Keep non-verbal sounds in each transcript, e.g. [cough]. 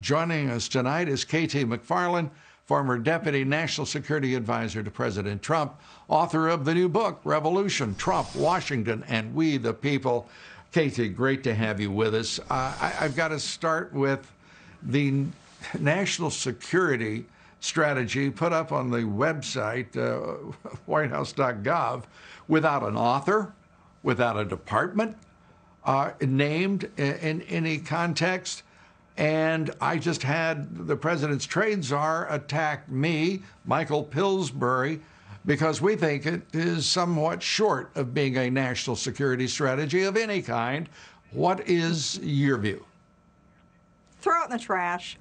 Joining us tonight is KT McFarland, former Deputy National Security Advisor to President Trump, author of the new book, Revolution Trump, Washington, and We the People. KT, great to have you with us. Uh, I, have got to start with the national security strategy put up on the website, uh, [laughs] whitehouse.gov, without an author, without a department uh, named in, in any context. And I just had the president's trade czar attack me, Michael Pillsbury, because we think it is somewhat short of being a national security strategy of any kind. What is your view? Throw it in the trash.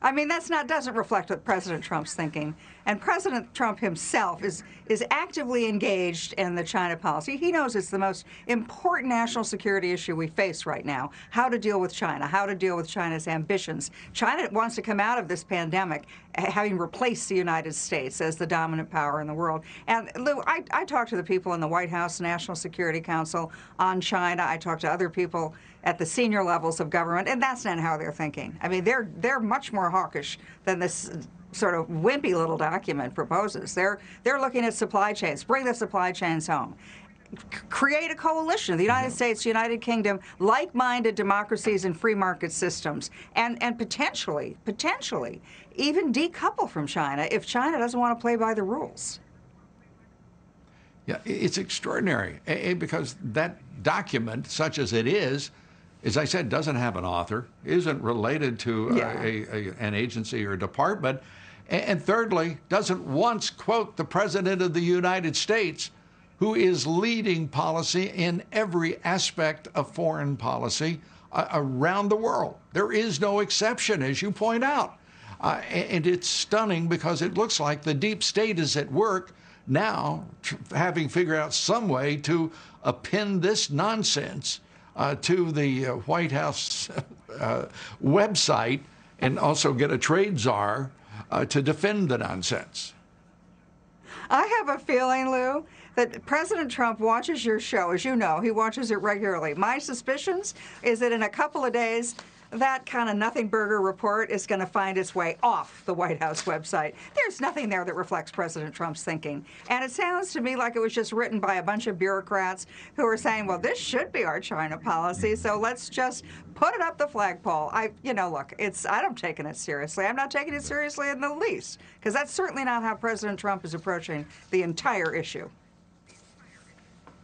I mean, that's not doesn't reflect what President Trump's thinking. And President Trump himself is is actively engaged in the China policy. He knows it's the most important national security issue we face right now. How to deal with China, how to deal with China's ambitions. China wants to come out of this pandemic having replaced the United States as the dominant power in the world. And Lou, I, I talked to the people in the White House National Security Council on China. I talked to other people at the senior levels of government, and that's not how they're thinking. I mean, they're they're much more hawkish than this sort of wimpy little document proposes. They're they're looking at supply chains. Bring the supply chains home. create a coalition of the United States, United Kingdom, like-minded democracies and free market systems, and and potentially, potentially, even decouple from China if China doesn't want to play by the rules. Yeah, it's extraordinary because that document, such as it is, as I said, doesn't have an author, isn't related to yeah. a, a, an agency or department, and thirdly, doesn't once quote the President of the United States, who is leading policy in every aspect of foreign policy uh, around the world. There is no exception, as you point out. Uh, and it's stunning because it looks like the deep state is at work now, having figured out some way to append this nonsense uh, to the uh, White House [laughs] uh, website and also get a trade czar uh, to defend the nonsense. I have a feeling, Lou, that President Trump watches your show. As you know, he watches it regularly. My suspicions is that in a couple of days, that kind of nothing burger report is going to find its way off the White House website. There's nothing there that reflects President Trump's thinking. And it sounds to me like it was just written by a bunch of bureaucrats who are saying, well, this should be our China policy, so let's just put it up the flagpole. I, you know, look, it's I don't taking it seriously. I'm not taking it seriously in the least, because that's certainly not how President Trump is approaching the entire issue.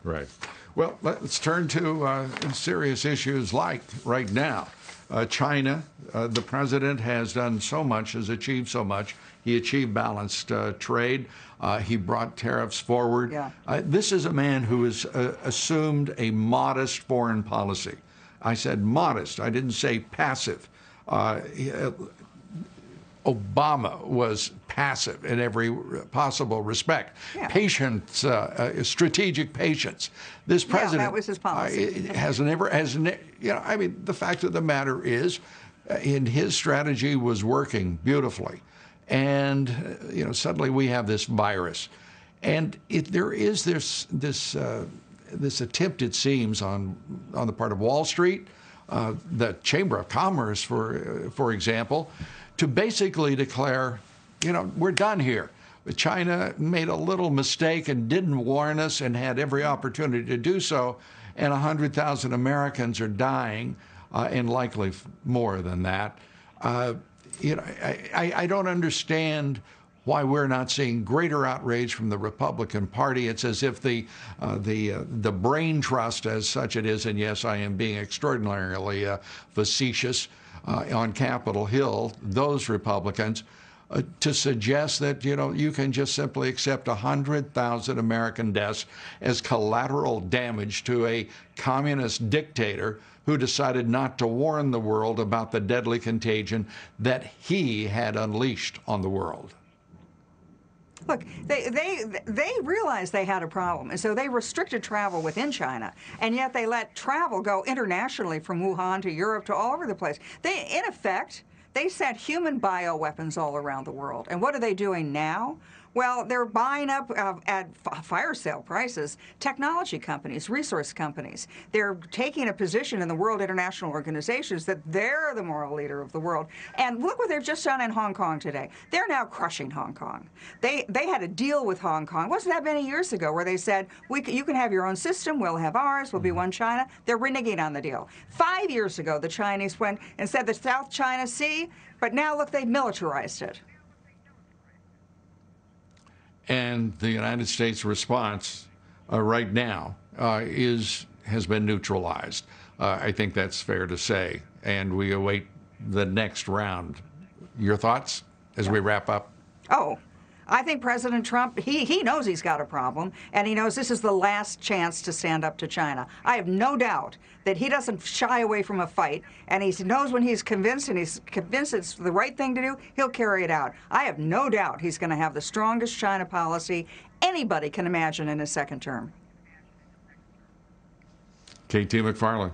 Right. Well, let's turn to uh, serious issues like right now. Uh, China, uh, the president has done so much, has achieved so much. He achieved balanced uh, trade. Uh, he brought tariffs forward. Yeah. Uh, this is a man who has uh, assumed a modest foreign policy. I said modest, I didn't say passive. Obama was passive in every possible respect. Yeah. Patience, uh, uh, strategic patience. This president yeah, that was his policy. Uh, has never, has ne- you know, I mean, the fact of the matter is, uh, in his strategy was working beautifully, and uh, you know, suddenly we have this virus, and it, there is this this uh, this attempt, it seems, on on the part of Wall Street, the Chamber of Commerce, for for example to basically declare, you know, we're done here. China made a little mistake and didn't warn us and had every opportunity to do so, and 100,000 Americans are dying, uh, and likely more than that. Uh, you know, I, I, don't understand why we're not seeing greater outrage from the Republican Party. It's as if the uh, the uh, the brain trust, as such it is, and yes, I am being extraordinarily uh, facetious uh, on Capitol Hill, those Republicans, uh, to suggest that you know you can just simply accept 100,000 American deaths as collateral damage to a communist dictator who decided not to warn the world about the deadly contagion that he had unleashed on the world. Look, they, they, they realized they had a problem, and so they restricted travel within China, and yet they let travel go internationally from Wuhan to Europe to all over the place. They, in effect, they sent human bioweapons all around the world. And what are they doing now? Well, they're buying up uh, at fire sale prices technology companies, resource companies. They're taking a position in the world international organizations that they're the moral leader of the world. And look what they've just done in Hong Kong today. They're now crushing Hong Kong. They they had a deal with Hong Kong. Wasn't that many years ago where they said we you can have your own system, we'll have ours, we'll be one China. They're reneging on the deal. Five years ago, the Chinese went and said the South China Sea, but now look, they've militarized it. And the United States response uh, right now uh, is has been neutralized. Uh, I think that's fair to say. And we await the next round. Your thoughts as we wrap up? Oh, I think President Trump, he, he knows he's got a problem, and he knows this is the last chance to stand up to China. I have no doubt that he doesn't shy away from a fight, and he knows when he's convinced and he's convinced it's the right thing to do, he'll carry it out. I have no doubt he's going to have the strongest China policy anybody can imagine in his second term. KT McFarland.